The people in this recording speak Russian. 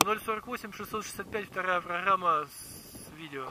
048 665 вторая программа с видео.